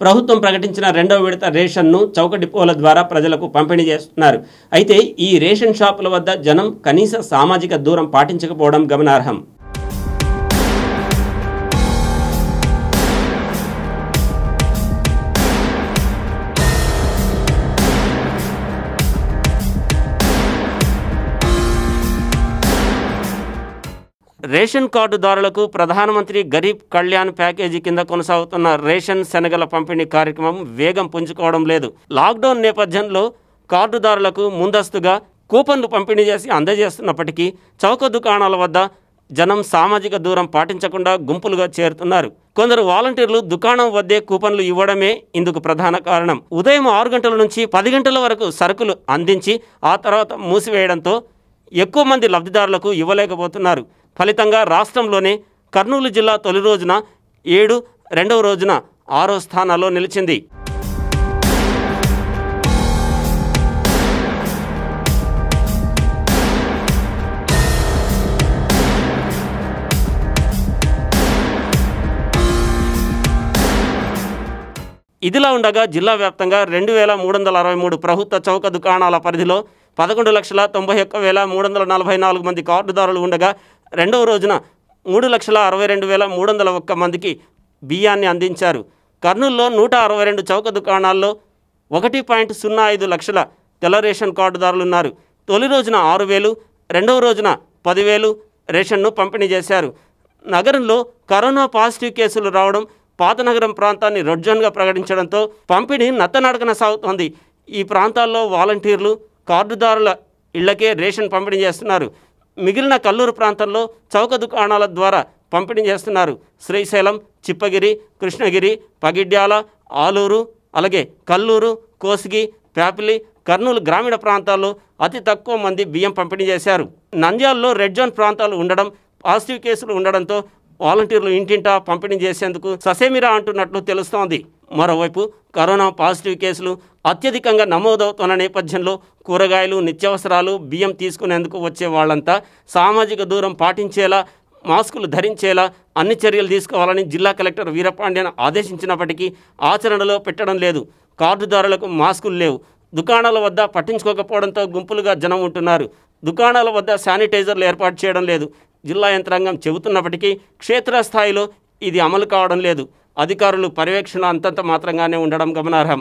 ప్రభుత్వం ప్రకటించిన రెండవ విడత రేషన్ను చౌక డిపోల ద్వారా ప్రజలకు పంపిణీ చేస్తున్నారు. అయితే ఈ రేషన్ షాపుల వద్ద జనం కనీస సామాజిక దూరం పాటించకపోవడం గమనార్హం. రేషన్ కార్డుదారులకు ప్రధానమంత్రి గరీబ్ కళ్యాణ్ ప్యాకేజీ కింద కొనసాగుతున్న రేషన్ శనగల పంపిణీ కార్యక్రమం వేగం పుంజుకోవడం లేదు. లాక్డౌన్ నేపథ్యంలో కార్డుదారులకు ముందస్తుగా కూపన్లు పంపిణీ చేసి అందజేస్తున్నప్పటికీ చౌక దుకాణాల వద్ద జనం సామాజిక దూరం పాటించకుండా గుంపులుగా చేరుతున్నారు. కొందరు వాలంటీర్లు దుకాణం వద్దే కూపన్లు ఇవ్వడమే ఇందుకు ప్రధాన కారణం. ఉదయం ఆరు గంటల నుంచి పది గంటల వరకు సరుకులు అందించి ఆ తర్వాత మూసివేయడంతో ఎక్కువ మంది లబ్ధిదారులకు ఇవ్వలేకపోతున్నారు. ఫలితంగా రాష్ట్రంలోనే కర్నూలు జిల్లా తొలి రోజున ఏడు రెండవ రోజున ఆరో స్థానాల్లో నిలిచింది. ఇదిలా ఉండగా జిల్లా వ్యాప్తంగా రెండు వేల మూడు వందల అరవై మూడు ప్రభుత్వ చౌక దుకాణాల పరిధిలో పదకొండు లక్షల తొంభై ఒక్క వేల మూడు వందల నలభై నాలుగు మంది కార్డుదారులు ఉండగా రెండవ రోజున మూడు లక్షల అరవై రెండు వేల మూడు వందల ఒక్క మందికి బియ్యాన్ని అందించారు. కర్నూలులో నూట అరవై రెండు చౌక దుకాణాల్లో ఒకటి పాయింట్ సున్నా ఐదు లక్షల తెల్ల రేషన్ కార్డుదారులు ఉన్నారు. తొలి రోజున ఆరు వేలు రెండవ రోజున పదివేలు రేషన్ను పంపిణీ చేశారు. నగరంలో కరోనా పాజిటివ్ కేసులు రావడం పాత నగరం ప్రాంతాన్ని రెడ్ జోన్గా ప్రకటించడంతో పంపిణీ నత్తనడకన సాగుతోంది. ఈ ప్రాంతాల్లో వాలంటీర్లు కార్డుదారుల ఇళ్ళకే రేషన్ పంపిణీ చేస్తున్నారు. మిగిలిన కల్లూరు ప్రాంతంలో చౌక దుకాణాల ద్వారా పంపిణీ చేస్తున్నారు. శ్రీశైలం చిప్పగిరి కృష్ణగిరి పగిడ్యాల ఆలూరు అలాగే కల్లూరు కోసిగి ప్యాపిలి కర్నూలు గ్రామీణ ప్రాంతాల్లో అతి తక్కువ మంది బియ్యం పంపిణీ చేశారు. నంద్యాలలో రెడ్ జోన్ ప్రాంతాలు ఉండడం పాజిటివ్ కేసులు ఉండడంతో వాలంటీర్లు ఇంటింటా పంపిణీ చేసేందుకు ససేమిరా అంటున్నట్లు తెలుస్తోంది. మరోవైపు కరోనా పాజిటివ్ కేసులు అత్యధికంగా నమోదవుతున్న నేపథ్యంలో కూరగాయలు నిత్యావసరాలు బియ్యం తీసుకునేందుకు వచ్చే వాళ్ళంతా సామాజిక దూరం పాటించేలా మాస్కులు ధరించేలా అన్ని చర్యలు తీసుకోవాలని జిల్లా కలెక్టర్ వీరపాండ్యన్ ఆదేశించినప్పటికీ ఆచరణలో పెట్టడం లేదు. కార్డుదారులకు మాస్కులు లేవు. దుకాణాల వద్ద పట్టించుకోకపోవడంతో గుంపులుగా జనం ఉంటున్నారు. దుకాణాల వద్ద శానిటైజర్లు ఏర్పాటు చేయడం లేదు. జిల్లా యంత్రాంగం చెబుతున్నప్పటికీ క్షేత్రస్థాయిలో ఇది అమలు కావడం లేదు. అధికారులు పర్యవేక్షణ అంతంత మాత్రంగానే ఉండడం గమనార్హం.